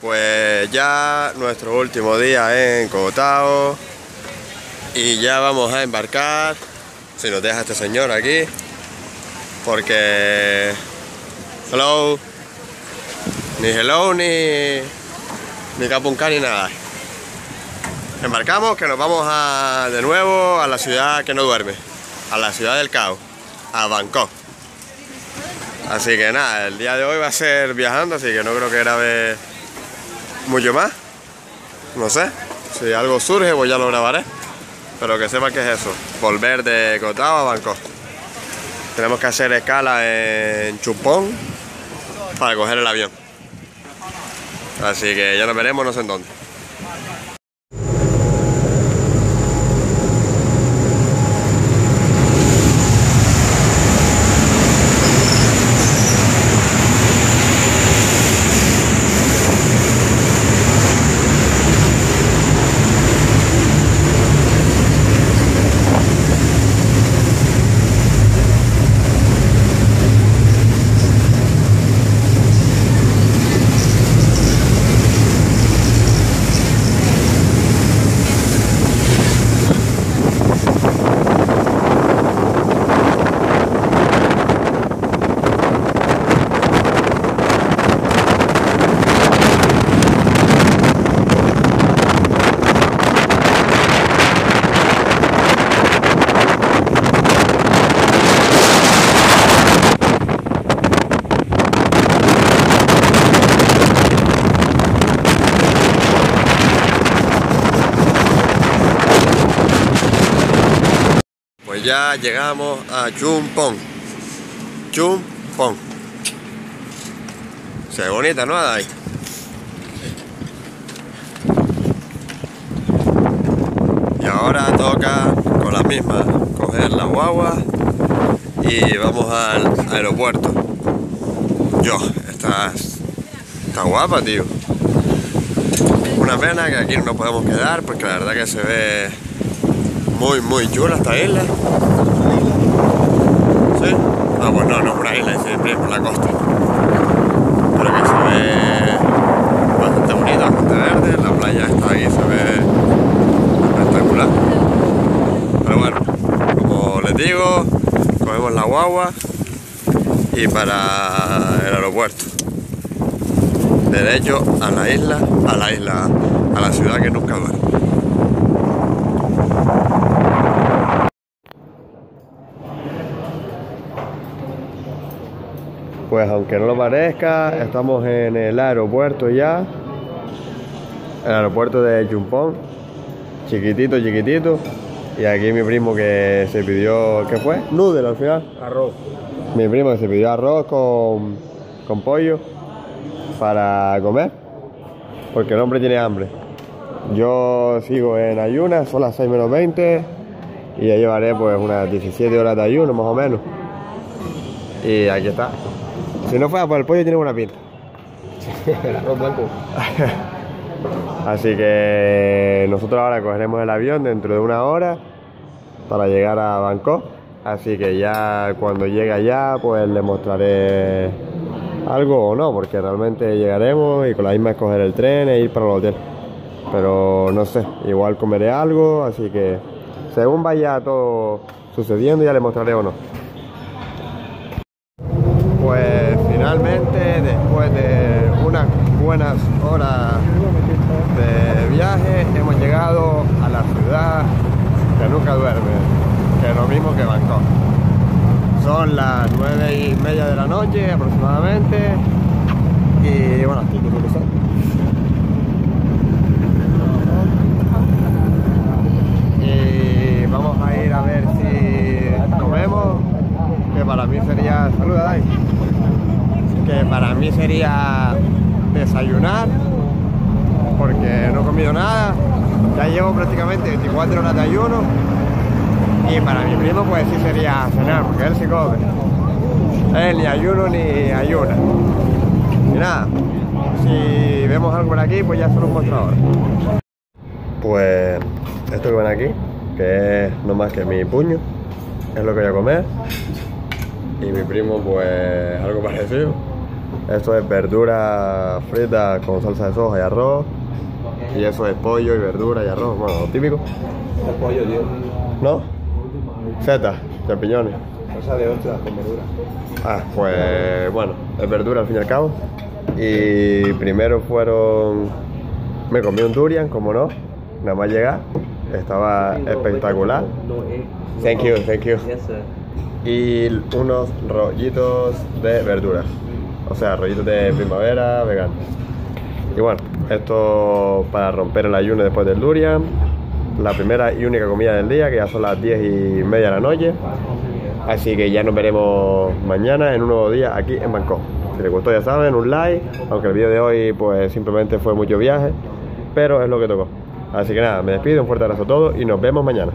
Pues ya nuestro último día en Cogotao y ya vamos a embarcar, si nos deja este señor aquí, porque... Hello. Ni hello ni... Ni capunca ni nada. Embarcamos que nos vamos a, de nuevo a la ciudad que no duerme, a la ciudad del caos, a Bangkok. Así que nada, el día de hoy va a ser viajando, así que no creo que grabe mucho más. No sé, si algo surge pues ya lo grabaré. Pero que sepa que es eso, volver de Cotao a Bangkok. Tenemos que hacer escala en Chupón para coger el avión. Así que ya nos veremos no sé en dónde. Ya llegamos a Chumpong. Chumpong. Se ve bonita, ¿no, Adai? Y ahora toca con la misma coger la guagua y vamos al aeropuerto. Yo, estás, está guapa, tío. Una pena que aquí no nos podemos quedar porque la verdad que se ve muy, muy chula esta isla. ¿Sí? Ah, pues no, no es una isla, es por la costa. Pero que se ve bastante bonita, bastante verde. La playa está ahí, se ve espectacular. Pero bueno, como les digo, cogemos la guagua y para el aeropuerto. Derecho a la isla, a la isla, a la ciudad que nunca duerme. Pues aunque no lo parezca, estamos en el aeropuerto ya. El aeropuerto de Chumpón. Chiquitito, chiquitito. Y aquí mi primo que se pidió, ¿qué fue? Noodle al final. Arroz. Mi primo que se pidió arroz con, con pollo para comer. Porque el hombre tiene hambre. Yo sigo en ayunas, son las 6 menos 20. Y ya llevaré pues unas 17 horas de ayuno más o menos. Y aquí está. Si no fuera por el pollo tiene buena pinta. El arroz blanco. Así que nosotros ahora cogeremos el avión dentro de una hora para llegar a Bangkok. Así que ya cuando llegue allá pues le mostraré algo o no, porque realmente llegaremos y con la misma es coger el tren e ir para el hotel. Pero no sé, igual comeré algo, así que según vaya todo sucediendo ya le mostraré o no. Pues después de unas buenas horas de viaje, hemos llegado a la ciudad que nunca duerme, que es lo mismo que Bangkok. Son las nueve y media de la noche aproximadamente y bueno, aquí que. Y vamos a ir a ver si comemos, que para mí sería... Saluda, Dai que para mí sería desayunar porque no he comido nada. Ya llevo prácticamente 24 horas de ayuno. Y para mi primo pues sí sería cenar porque él sí come. Él ni ayuno ni ayuna. Y nada si vemos algo por aquí pues ya se lo muestro ahora. Pues esto que ven aquí que es no más que mi puño es lo que voy a comer. Y mi primo pues algo parecido Esto es verdura frita con salsa de soja y arroz. Y eso es pollo y verdura y arroz, bueno, lo típico. El pollo, tío. ¿No? Setas, champiñones. Salsa de ostras con verdura. Ah, pues bueno, es verdura al fin y al cabo. Y primero fueron. Me comí un durian, como no, nada más llegar. Estaba espectacular. Thank you, thank you. Y unos rollitos de verduras. O sea, rollitos de primavera vegano. Y bueno, esto para romper el ayuno después del durian. La primera y única comida del día, que ya son las 10 y media de la noche. Así que ya nos veremos mañana en un nuevo día aquí en Bangkok. Si les gustó ya saben, un like, aunque el vídeo de hoy pues simplemente fue mucho viaje, pero es lo que tocó. Así que nada, me despido, un fuerte abrazo a todos y nos vemos mañana.